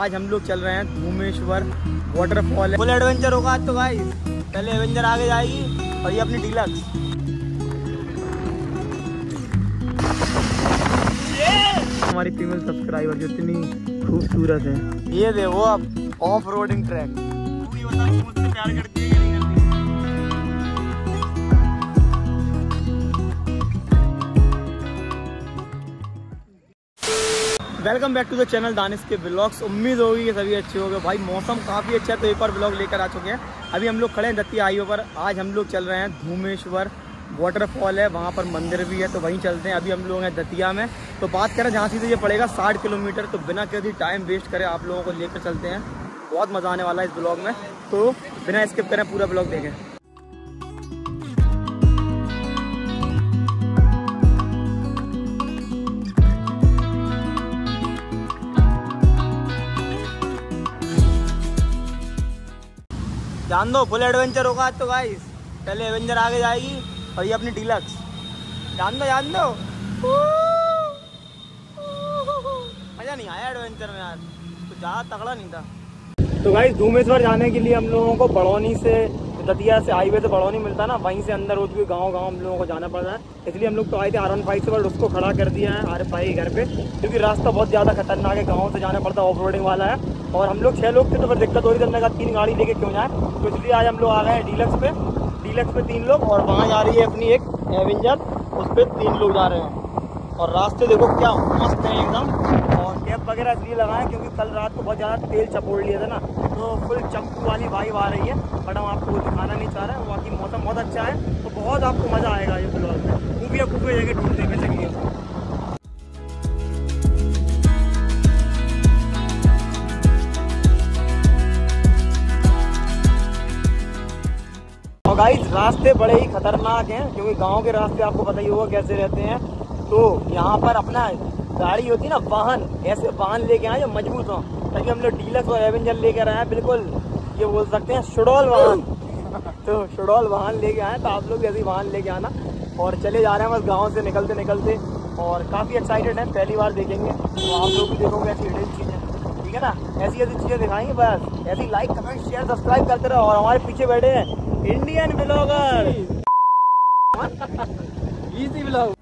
आज हम लोग चल रहे हैं धूमेश्वर वाटरफॉल फुल एडवेंचर होगा आज तो भाई पहले एडवेंचर आगे जाएगी और ये अपनी डीलक्स हमारी फीमेल सब्सक्राइबर जो इतनी खूबसूरत है। ये देखो अब ऑफ़ रोडिंग ट्रैक प्यार करती है welcome back to the channel Danish के ब्लॉग्स। उम्मीद होगी कि सभी अच्छे होंगे। भाई, मौसम काफ़ी अच्छा है तो एक और ब्लॉग लेकर आ चुके हैं। अभी हम लोग खड़े हैं दत्ती हाईवे पर। आज हम लोग चल रहे हैं धूमेश्वर वाटरफॉल है, वहाँ पर मंदिर भी है तो वहीं चलते हैं। अभी हम लोग हैं दतिया में। तो बात करें जहाँ से ये पड़ेगा साठ किलोमीटर तो बिना कभी टाइम वेस्ट करें, आप लोगों को लेकर चलते हैं। बहुत मज़ा आने वाला है इस ब्लॉग में। तो बिना स्किप करें, पूरा ब्लॉग देखें। जान दो फुल एडवेंचर होगा आज तो गाइस पहले एवेंजर आगे जाएगी, और ये अपनी डिलक्स जान दो जान दो. मज़ा नहीं आया एडवेंचर में यार. तो ज़्यादा तगड़ा नहीं था. तो गाइस धूमेश्वर जाने के लिए हम लोगों को बड़ौनी से दतिया से हाईवे से बड़ौनी मिलता ना, वहीं से अंदर होती हुई गाँव गाँव हम लोगों को जाना पड़ रहा है। इसलिए हम लोग तो आए थे आर वन फाइव से बट उसको खड़ा कर दिया है आर भाई घर पे, क्योंकि रास्ता बहुत ज़्यादा खतरनाक है, गाँव से जाना पड़ता है ऑफ़ रोडिंग वाला है। और हम लोग छः लोग थे तो फिर दिक्कत हो रही थी, हमने कहा तीन गाड़ी लेके क्यों जाए? तो इसलिए आज हम लोग आ गए हैं डीलक्स पे डीलक्स पे तीन लोग, और वहाँ जा रही है अपनी एक एवेंजर उस पर तीन लोग जा रहे हैं। और रास्ते देखो क्या मस्त है एकदम। कैब वगैरह इसलिए लगाए क्योंकि कल रात को बहुत ज़्यादा तेल चपोड़ लिया था ना तो फुल चंपू वाली वाइब आ रही है बट हम आपको दिखाना नहीं चाह रहे हैं। बाकी मौसम बहुत अच्छा है तो बहुत आपको मज़ा आएगा ये ब्लॉग में। खूबिया खूबिया जगह ढूंढते हुए चलिए और गाइस रास्ते बड़े ही खतरनाक हैं, क्योंकि गाँव के रास्ते आपको पता ही होगा कैसे रहते हैं। तो यहाँ पर अपना गाड़ी होती है ना, वाहन, ऐसे वाहन लेके आए जो मज़बूत हो। ताकि हम लोग डीलक्स और एवेंजर लेकर आए बिल्कुल ये बोल सकते हैं शुडौल वाहन। तो शुडौल वाहन लेके आए तो आप लोग ऐसे वाहन लेके आना। और चले जा रहे हैं बस गाँव से निकलते निकलते। और काफ़ी एक्साइटेड हैं, पहली बार देखेंगे। तो आप लोग भी देखोगे ऐसी हिडन चीज़ें। ठीक है ना? ऐसी ऐसी चीज़ें दिखाएँगे बस। ऐसी लाइक कमेंट शेयर सब्सक्राइब करते रहो। और हमारे पीछे बैठे हैं Indian blogger easy blog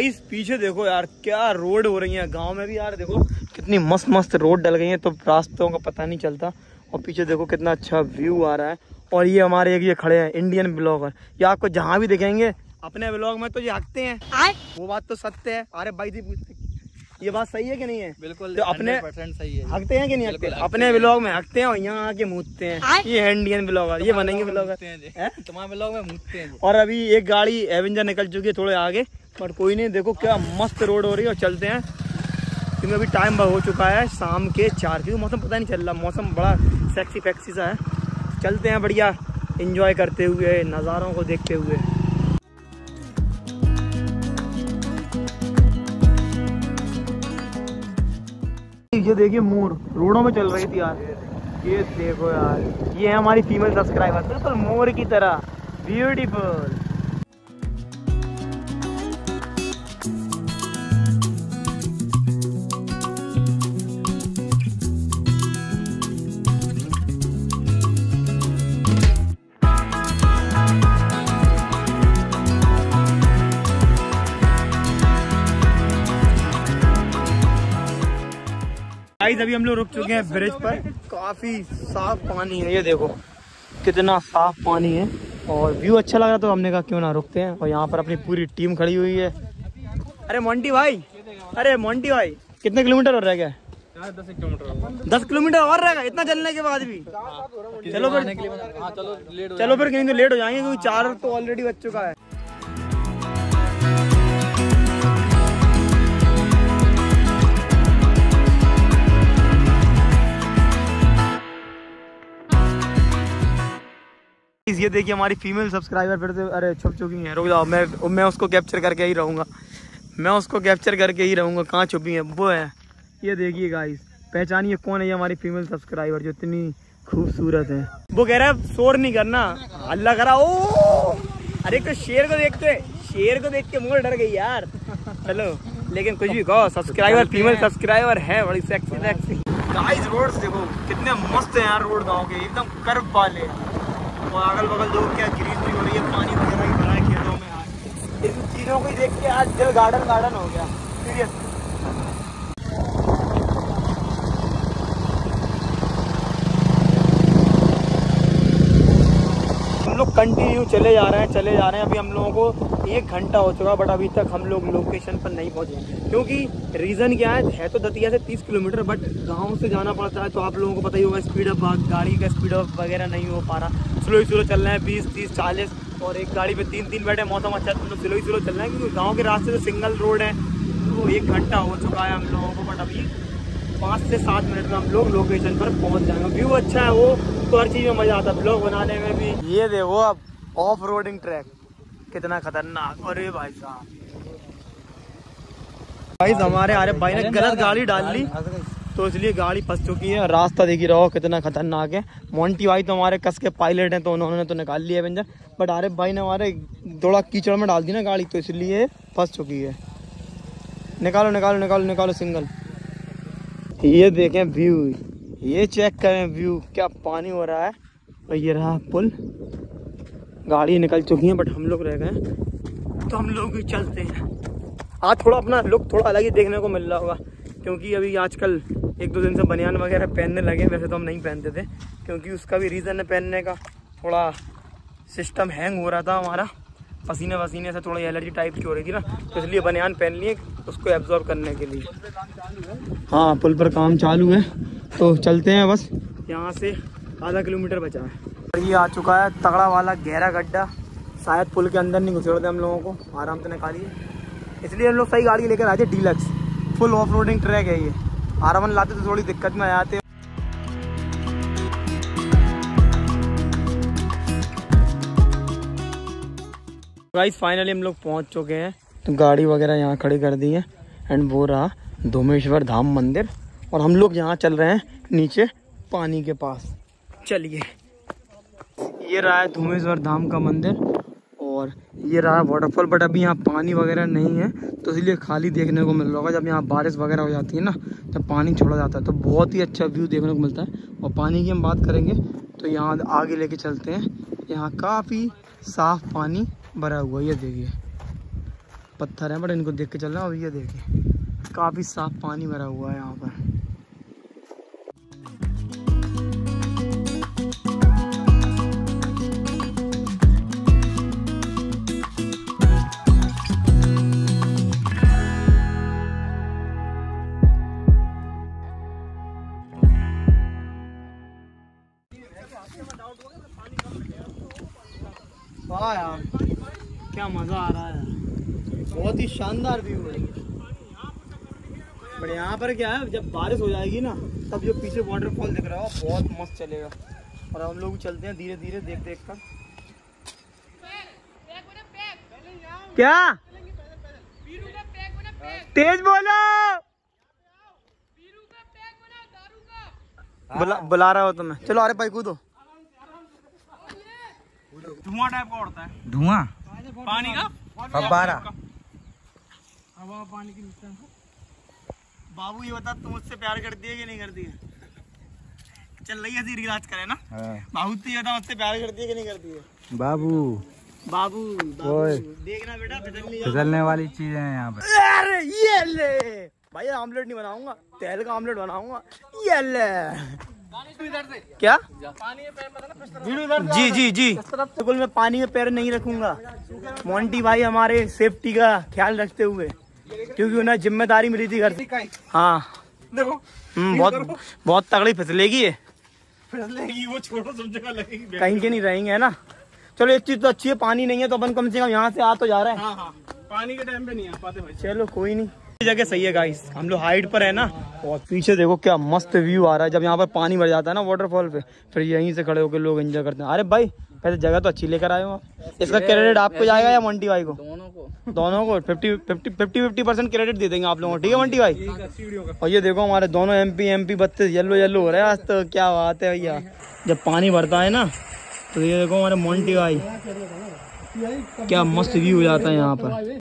guys पीछे देखो यार क्या रोड हो रही है। गाँव में भी यार देखो कितनी मस्त मस्त रोड डल गई है तो रास्तों का पता नहीं चलता। और पीछे देखो कितना अच्छा व्यू आ रहा है। और ये हमारे एक ये खड़े हैं इंडियन ब्लॉगर ये आपको जहाँ भी दिखेंगे अपने ब्लॉग में तो ये हकते हैं। आए। वो बात तो सत्य है। अरे भाई जी पूछते ये बात सही है कि नहीं है? बिल्कुल तो अपने सही है। हकते हैं कि नहीं हकते अपने ब्लॉग में हकते हैं और यहाँ आके मूदते हैं। ये है इंडियन ब्लॉगर ये बनेंगे ब्लॉगर तुम्हारे ब्लॉग में मुझते हैं और अभी एक गाड़ी एवेंजर निकल चुकी है थोड़े आगे। पर कोई नहीं, देखो क्या मस्त रोड हो रही है और चलते हैं। क्योंकि अभी टाइम हो चुका है शाम के चार, क्योंकि मौसम पता नहीं चल रहा, मौसम बड़ा सेक्सी फैक्सी सा है। चलते हैं बढ़िया इंजॉय करते हुए, नज़ारों को देखते हुए। ये देखिए मोर, रोडों में चल रही थी यार। ये देखो यार, ये है हमारी फीमेल सब्सक्राइबर बिल्कुल मोर की तरह ब्यूटीफुल गाइस अभी हम लोग रुक चुके हैं ब्रिज पर। काफ़ी साफ़ पानी है ये देखो। कितना साफ़ पानी है। और व्यू अच्छा लग रहा तो हमने कहा क्यों ना रुकते हैं। और यहाँ पर अपनी पूरी टीम खड़ी हुई है। अरे मोंटी भाई अरे मोंटी भाई कितने किलोमीटर और रह गया? दस किलोमीटर दस किलोमीटर और रहेगा इतना चलने के बाद भी। चलो फिर हाँ। चलो चलो फिर कहीं तो लेट हो जाएँगे क्योंकि चार तो ऑलरेडी बच चुका है। ये देखिए हमारी फीमेल सब्सक्राइबर फिर से अरे छुप चुकी हैं रुक जाओ मैं मैं उसको कैप्चर करके ही रहूँगा। मैं उसको कैप्चर करके ही रहूँगा कहाँ छुपी हैं? वो है। ये देखिए गाइस पहचानिए कौन है ये हमारी फीमेल सब्सक्राइबर जो इतनी खूबसूरत है। वो कह रहा है शोर नहीं करना। अल्लाह करा ओ! अरे तो शेर को देखते शेर को देख के मुँह डर गई यार। चलो लेकिन कुछ भी कहो सब्सक्राइबर फीमेल सब्सक्राइबर है। बड़ी सेक्सी सेक्सी गाइस रोड्स देखो कितने मस्त हैं यार रोड गाँव के एकदम कर्व वाले। और अगल बगल जो क्या ग्रीनरी हो रही है, पानी वगैरह ही भरा है खेतों में। आज इन चीज़ों को देख के आज दिल गार्डन गार्डन हो गया। सीरियस हम लोग कंटिन्यू चले जा रहे हैं, चले जा रहे हैं। अभी हम लोगों को एक घंटा हो चुका बट अभी तक हम लोग लोकेशन पर नहीं पहुँचे क्योंकि रीज़न क्या है है तो दतिया से 30 किलोमीटर बट गाँव से जाना पड़ता है तो आप लोगों को पता ही होगा स्पीड अप गाड़ी का स्पीड अप वगैरह नहीं हो पा रहा। स्लो ही स्लो चल रहे हैं, बीस, तीस, चालीस, और एक गाड़ी पे तीन तीन बैठे, मौसम अच्छा है तो स्लो ही स्लो चल रहे हैं, क्योंकि गाँव के रास्ते से सिंगल रोड है तो एक घंटा हो चुका है हम लोगों को बट अभी पाँच से सात मिनट में हम लोग लोकेशन पर पहुँच जाएँगे। व्यू अच्छा है वो तो हर चीज़ में मज़ा आता है ब्लॉग बनाने में भी। ये देखो अब ऑफ़ रोडिंग ट्रैक कितना खतरनाक। अरे भाई साहब। भाई, हमारे अरे भाई ने गलत गाड़ी डाल ली। तो इसलिए गाड़ी फंस चुकी है। रास्ता देखी रहो कितना खतरनाक है। मोंटी भाई तो हमारे कस के पायलट हैं तो उन्होंने तो निकाल लिया वेंजर बट आरिफ भाई ने हमारे थोड़ा कीचड़ में डाल दी ना गाड़ी तो इसलिए फंस चुकी है। निकालो निकालो निकालो निकालो सिंगल ये देखें व्यू ये चेक करें व्यू क्या पानी हो रहा है? और ये रहा पुल। गाड़ी निकल चुकी है बट हम लोग रह गए। तो हम लोग भी चलते हैं। आज थोड़ा अपना लुक थोड़ा अलग ही देखने को मिल रहा होगा, क्योंकि अभी आजकल एक दो दिन से बनियान वगैरह पहनने लगे, वैसे तो हम नहीं पहनते थे, क्योंकि उसका भी रीज़न है पहनने का। थोड़ा सिस्टम हैंग हो रहा था हमारा। पसीने वसीने से थोड़ी एलर्जी टाइप की हो रही थी ना तो इसलिए बनियान पहन लिए उसको एब्जॉर्ब करने के लिए। हाँ पुल पर काम चालू है तो चलते हैं बस। यहाँ से आधा किलोमीटर बचा है। और ये आ चुका है तगड़ा वाला गहरा गड्ढा। शायद पुल के अंदर नहीं घुसेड़ते हम लोगों को आराम से निकालिए। इसलिए हम लोग सही गाड़ी लेकर आते deluxe. Full off roading track है ये। आरामन लाते तो थोड़ी दिक्कत में आ जाते गाइस फाइनली हम लोग पहुँच चुके हैं। तो गाड़ी वगैरह यहाँ खड़ी कर दी है। एंड वो रहा धोमेश्वर धाम मंदिर। और हम लोग यहाँ चल रहे हैं नीचे पानी के पास। चलिए। ये रहा है धोमेश्वर धाम का मंदिर। और ये रहा वाटरफॉल बट अभी यहाँ पानी वगैरह नहीं है तो इसलिए खाली देखने को मिल रहा होगा। जब यहाँ बारिश वगैरह हो जाती है ना जब पानी छोड़ा जाता है। तो बहुत ही अच्छा व्यू देखने को मिलता है। और पानी की हम बात करेंगे तो यहाँ आगे लेके चलते हैं। यहाँ काफ़ी साफ़ पानी भरा हुआ ये देखिए। पत्थर है बट इनको देख के चल रहा हूँ अभी ये देखिए, काफ़ी साफ़ पानी भरा हुआ है यहाँ पर। बहुत ही शानदार व्यू है बट यहाँ पर क्या है जब बारिश हो जाएगी ना तब जो पीछे वाटरफॉल दिख रहा है बहुत मस्त चलेगा। और हम लोग चलते हैं धीरे धीरे देख देख कर। क्या? तेज बोलो! बुला बुला रहा हो तुम्हें। चलो अरे भाई कूदो। धुआँ टाइप का उड़ता है। धुआँ? पानी का? फब्बारा हवा पानी की बाबू ये बता तुम मुझसे प्यार करती है कि नहीं करती है? चल रही है ऐसी रिलाज करे ना। बाबू तो ये बता मुझसे प्यार करती है कि नहीं करती है? बाबू। बाबू बाबू देखना बेटा फिसलने वाली चीज़ है यहाँ पे जाओ। अरे ये ले। भाई आमलेट नहीं बनाऊँगा। तेल का आमलेट बनाऊँगा। ये ले। क्या? पानी जी जी जी। बिल्कुल मैं पानी में पैर नहीं रखूँगा। मोंटी भाई हमारे सेफ्टी का ख्याल रखते हुए। क्योंकि उन्हें ज़िम्मेदारी मिली थी घर से। हाँ। देखो हम्म बहुत बहुत तगड़ी फिसलेगी है फिसलेगी वो छोड़ो सब जगह लगेगी। कहीं के नहीं रहेंगे है ना? चलो एक चीज़ तो अच्छी है पानी नहीं है तो अपन कम से कम यहाँ से आ तो जा रहे हैं। हाँ हाँ। पानी के टाइम पे नहीं आ पाते भाई। चलो कोई नहीं। जगह सही है गाइस हम लोग हाइट पर है ना और पीछे देखो क्या मस्त व्यू आ रहा है। जब यहाँ पर पानी भर जाता है ना वाटरफॉल पे फिर यहीं से खड़े होकर लोग एंजॉय करते हैं। अरे भाई पहले जगह तो अच्छी लेकर आए हो आप। इसका क्रेडिट आपको जाएगा या मंटी भाई को? दोनों को। दोनों को? Fifty fifty fifty fifty percent credit दे देंगे आप लोगों को ठीक है मंटी भाई? और ये देखो हमारे दोनों एम पी एम पी बत्तीस येल्लो येल्लो हो रहे हैं आज तो क्या बात है भैया। जब पानी भरता है ना तो ये देखो हमारे मोन्टी भाई। क्या मस्त व्यू हो जाता है यहाँ पर।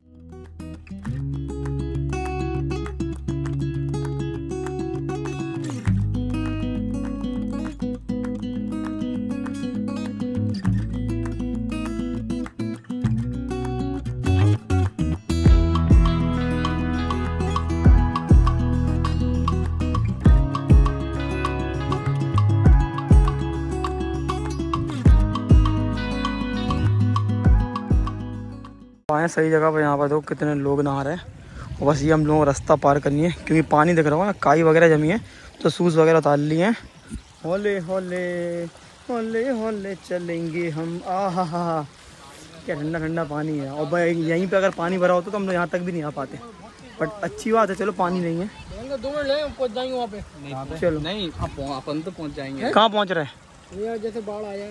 आए सही जगह पर यहाँ पर देखो कितने लोग नहा रहे हैं। और बस ये हम लोगों रास्ता पार करनी है क्योंकि पानी दिख रहा होगा ना काई वगैरह जमी है तो सूज वगैरह उतार लिए हैं। होले होले होले होले चलेंगे हम। आहा हा हा हा क्या ठंडा ठंडा पानी है। और भाई यहीं पे अगर पानी भरा होता तो हम लोग यहाँ तक भी नहीं आ पाते। बट अच्छी बात है चलो पानी नहीं है। दो मिनट पहुँच जाएँगे वहाँ पे। चलो। नहीं अपन तो पहुँच जाएँगे। कहाँ पहुँच रहे हैं? जैसे बाढ़ आया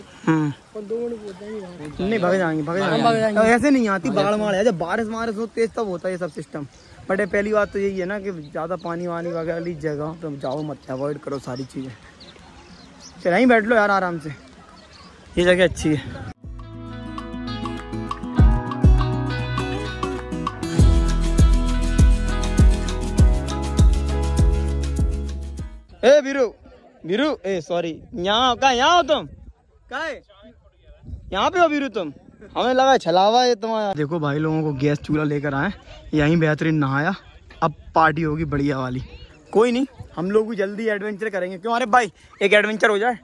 पर दो मिनट पहुँच जाएँगे वहाँ नहीं भाग जाएँगे भाग जाएँगे। ऐसे नहीं आती बाढ़ मार है जब बारिश मारिश हो तेज तब होता है ये सब सिस्टम बट पहली बात तो यही है ना कि ज़्यादा पानी वानी वगैरह वाली जगह तो जाओ मत अवॉइड करो सारी चीज़ें। चल यहीं बैठ लो यार आराम से। ये जगह अच्छी है। ए बीरू बीरू ए सॉरी यहाँ कहाँ यहाँ हो तुम? कहाँ है? यहाँ पे हो वीरू तुम? हमें लगा छलावा है तुम्हारा। देखो भाई लोगों को गैस चूल्हा लेकर आए यहीं बेहतरीन नहाया। अब पार्टी होगी बढ़िया वाली। कोई नहीं हम लोग भी जल्दी एडवेंचर करेंगे। क्यों? अरे भाई एक एडवेंचर हो जाए।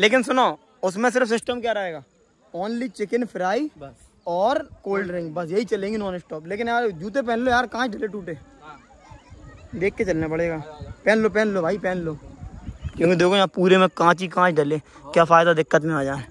लेकिन सुनो उसमें सिर्फ़ सिस्टम क्या रहेगा? ओनली चिकन फ्राई और कोल्ड ड्रिंक बस यही चलेंगे नॉन स्टॉप लेकिन यार जूते पहन लो यार कहाँ ढले टूटे? देख के चलना पड़ेगा। पहन लो पहन लो भाई पहन लो। क्योंकि देखो यहाँ पूरे में कांच ही कांच डले। क्या फ़ायदा दिक्कत में आ जाए।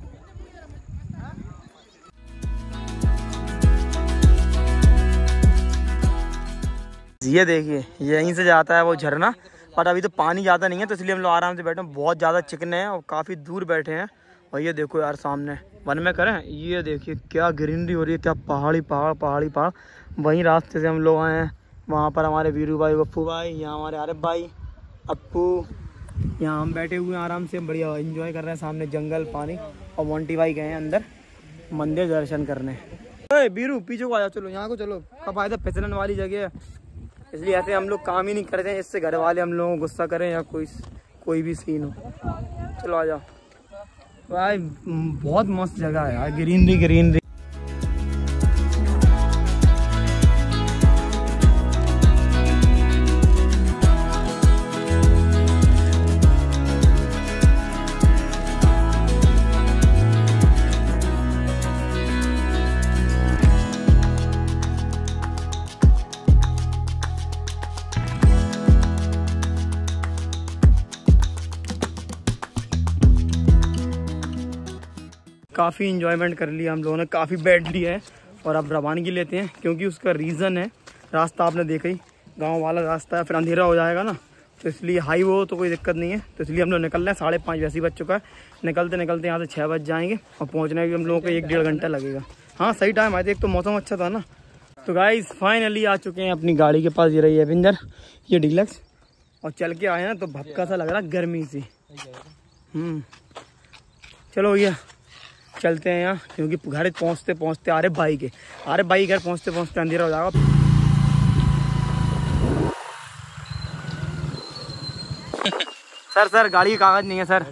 ये देखिए यहीं से जाता है वो झरना, पर अभी तो पानी ज़्यादा नहीं है तो इसलिए हम लोग आराम से बैठे हैं। बहुत ज़्यादा चिकने हैं और काफ़ी दूर बैठे हैं। और ये देखो यार सामने, वन में करें? ये देखिए, क्या ग्रीनरी हो रही है, क्या पहाड़ी, पहाड़ पहाड़ी, पहाड़। वहीं रास्ते से हम लोग आए हैं। वहाँ पर हमारे वीरू भाई गप्पू भाई, यहाँ हमारे आरिफ भाई, अप्पू। यहाँ हम बैठे हुए हैं आराम से, बढ़िया इंजॉय कर रहे हैं सामने जंगल, पानी और मोंटी भाई गए हैं अंदर मंदिर दर्शन करने। बीरू, पीछे को आ जाओ, चलो, यहाँ को चलो। का फ़ायदा फिसलन वाली जगह है। इसलिए ऐसे हम लोग काम ही नहीं करते हैं, इससे घर वाले हम लोगों को गुस्सा करें या कोई कोई भी सीन हो। चलो आ जाओ। भाई, बहुत मस्त जगह है यार ग्रीनरी ग्रीनरी काफ़ी इंजॉयमेंट कर लिया हम लोगों ने, काफ़ी बैठ लिया है। और अब रवानगी लेते हैं, क्योंकि उसका रीज़न है, रास्ता आपने देखा ही, गाँव वाला रास्ता है, फिर अंधेरा हो जाएगा ना। तो इसलिए हाई वो तो कोई दिक्कत नहीं है। तो इसलिए हम लोग निकल रहे हैं, साढ़े पाँच वैसे ही बज चुका है। निकलते निकलते यहाँ से छः बज जाएँगे, और पहुँचने भी हम लोगों को एक डेढ़ घंटा लगेगा। हाँ सही टाइम आए थे एक तो मौसम अच्छा था ना। तो गाइस फाइनली आ चुके हैं अपनी गाड़ी के पास, ये रही है एवेंजर ये डिलक्स और चल के आए ना तो भक्का सा लग रहा गर्मी से। हम्म। चलो भैया चलते हैं यहाँ क्योंकि घर पहुँचते पहुँचते आ रहे भाई के। आ रहे भाई घर पहुँचते पहुँचते अंधेरा हो जाएगा। सर सर गाड़ी के कागज़ नहीं है सर।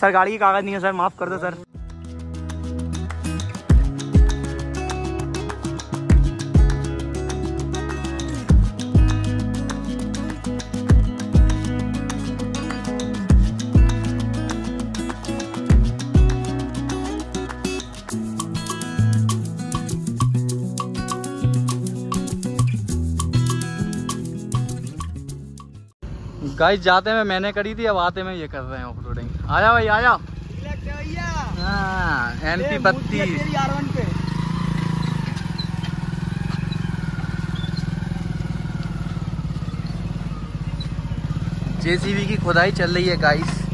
सर गाड़ी के कागज़ नहीं है सर माफ़ कर दो सर। गाइस जाते में मैंने करी थी अब आते में ये कर रहे हैं ऑफरोडिंग आया भाई आया। हाँ, एन पी बत्तीस। जेसीबी की खुदाई चल रही है गाइस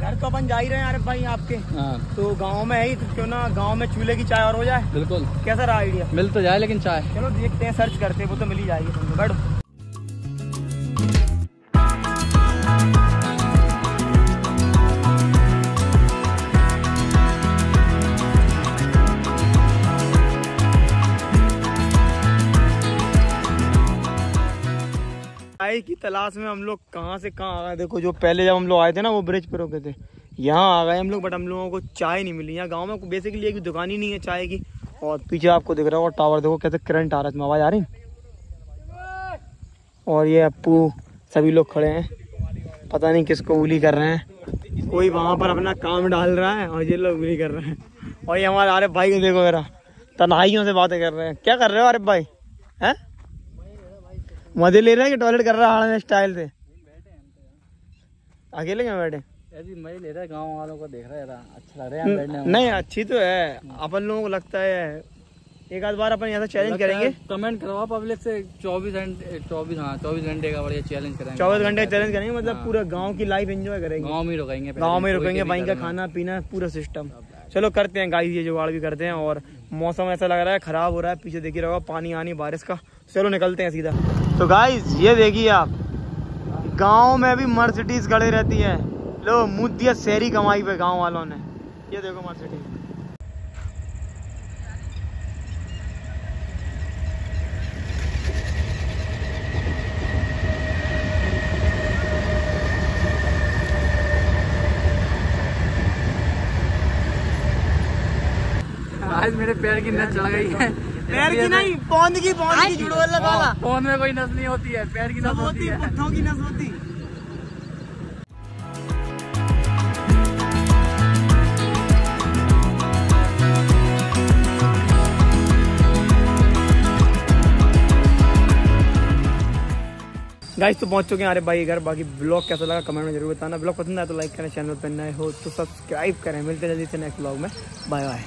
घर तो अपन जा ही रहे हैं अरब भाई आपके। हाँ। तो गाँव में ही क्यों ना गाँव में चूल्हे की चाय और हो जाए? बिल्कुल। कैसा रहा आइडिया मिल तो जाए लेकिन चाय। चलो देखते हैं सर्च करते हैं वो तो मिल ही जाएगी तुमको। बैठो। तलाश में हम लोग कहाँ से कहाँ आ गए। देखो, जो पहले जब हम लोग आए थे ना, वो ब्रिज पर रुके थे। यहाँ आ गए हम लोग बट हम लोगों को चाय नहीं मिली। यहाँ गाँव में बेसिकली एक दुकान ही नहीं है चाय की। और पीछे आपको दिख रहा होगा टावर देखो कैसे करंट आ रहा है आवाज़ आ रही और ये अपू सभी लोग खड़े हैं। पता नहीं किसको उली कर रहे हैं। कोई वहाँ पर अपना काम डाल रहा है और ये लोग उली कर रहे हैं। और ये हमारे आरिफ भाई को देखो मेरा तनाइयों से बातें कर रहे हैं। क्या कर रहे हो आरिफ भाई? हैं? मज़े ले रहे हैं कि टॉयलेट कर रहा है स्टाइल से? अकेले क्यों बैठे? मज़े ले रहा है गाँव वालों को देख रहा है अच्छा लग रहा है बैठने नहीं अच्छी तो है। अपन लोगों को लगता है। एक आध बार अपन यहाँ से चैलेंज करेंगे। कमेंट करवा पब्लिक से चौबीस घंटे चौबीस हाँ चौबीस घंटे का बढ़िया चैलेंज करेंगे। चौबीस घंटे चैलेंज करेंगे मतलब पूरा गाँव की लाइफ एंजॉय करेंगे। गाँव में रुकेंगे गाँव में रुकेंगे वहीं का खाना पीना पूरा सिस्टम चलो करते हैं गाइस ये जुगाड़ भी करते हैं और मौसम ऐसा लग रहा है खराब हो रहा है पीछे देखिए रहोगा पानी आनी बारिश का। चलो निकलते हैं सीधा। तो गाइस ये देखिए आप। गाँव में भी मर्सिडीज खड़ी रहती है। लो मुँह दिया शहरी कमाई पे गाँव वालों ने। ये देखो मर्सिडीज आज मेरे पैर की नस चढ़ गई है। पैर की नहीं पौंद की पौंद की जुड़वा लगा फ़ोन में कोई नस नहीं होती है पैर की नस होती है। पुट्ठों की नस होती। गाइस तो पहुँच चुके हैं अरे भाई घर। बाकी ब्लॉग कैसा लगा कमेंट में ज़रूर बताना। ब्लॉग पसंद आया तो लाइक करें चैनल पर नए हो तो सब्सक्राइब करें। मिलते हैं जल्दी से नेक्स्ट ब्लॉग में। Bye bye